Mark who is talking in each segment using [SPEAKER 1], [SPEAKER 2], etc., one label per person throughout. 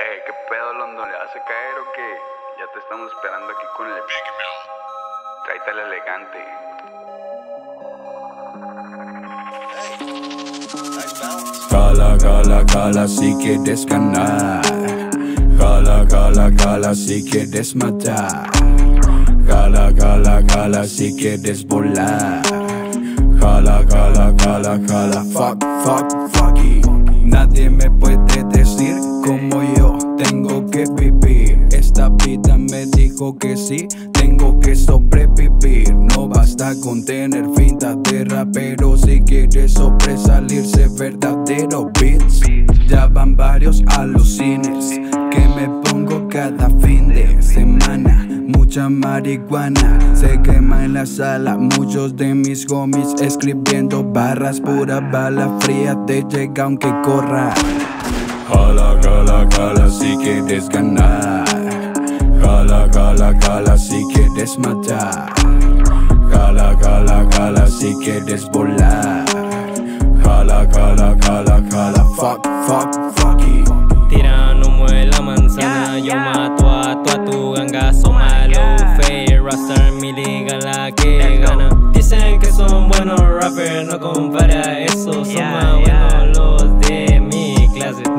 [SPEAKER 1] Eh, ¿qué pedo, London? ¿Le vas a caer o qué? Ya te estamos esperando aquí con el Big Mill. Tráete al elegante.
[SPEAKER 2] Cala, cala, cala si quieres ganar. Cala, cala, cala si quieres matar. Cala, cala, cala si quieres volar. Cala, cala, cala, cala, fuck, fuck, fuck it. Nadie me puede decir cómo yo que. Esta vida me dijo que sí, tengo que sobrevivir. No basta con tener finta de rapero si quieres sobresalirse verdadero beats. Ya van varios alucines que me pongo cada fin de semana. Mucha marihuana se quema en la sala. Muchos de mis homies escribiendo barras, pura bala fría te llega aunque corra. Jala, jala, jala si quieres ganar. Jala, jala, jala si quieres matar. Jala, jala, jala si quieres volar. Jala, jala, jala, jala, fuck, fuck, fuck it.
[SPEAKER 3] Tiran humo de la manzana, yo mato a toda tu ganga, son malo, fair, raster, mi liga la que gana. Dicen que son buenos rappers, no compara eso, son más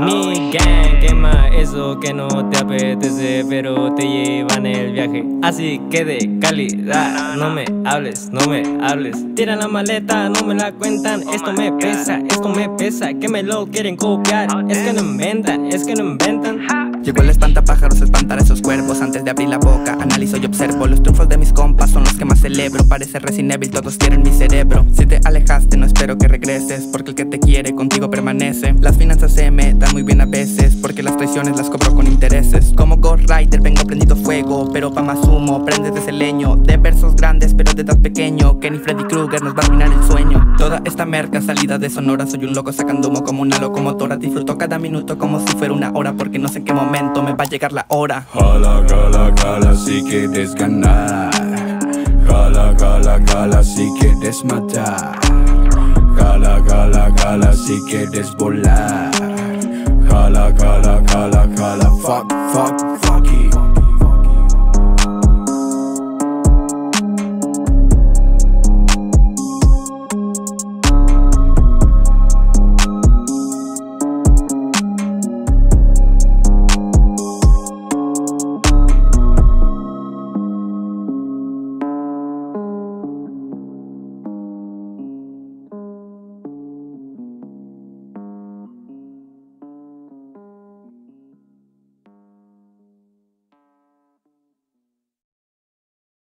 [SPEAKER 3] Mi gang quema eso que no te apetece, pero te llevan el viaje. Así que de calidad, no me hables, no me hables. Tira la maleta, no me la cuentan, esto me pesa, esto me pesa, que me lo quieren copiar. Es que no inventan, es que no inventan.
[SPEAKER 4] Llegó el espantapájaros a espantar esos cuervos Antes de abrir la boca, analizo y observo. Los triunfos de mis compas son los que más celebro. Parece Resident todos quieren mi cerebro. Si te alejaste, no espero que regreses Porque el que te quiere contigo permanece. Las finanzas se me dan muy bien a veces Porque las traiciones las cobro con intereses. Como Ghost Rider vengo prendido fuego Pero pa' más humo, prendes de ese leño. De versos grandes, pero de tan pequeño Que ni Freddy Krueger nos va a arruinar el sueño. Toda esta merca salida de Sonora Soy un loco sacando humo como una locomotora. Disfruto cada minuto como si fuera una hora Porque no sé en qué momento me va a llegar la hora
[SPEAKER 2] Jala, jala, jala si quieres ganar. Jala, jala, jala si quieres matar. Jala, jala, jala si quieres volar. Jala, jala, jala, jala, fuck, fuck, fuck.